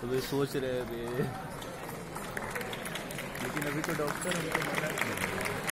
तो वे सोच रहे थे। लेकिन अभी तो डॉक्टर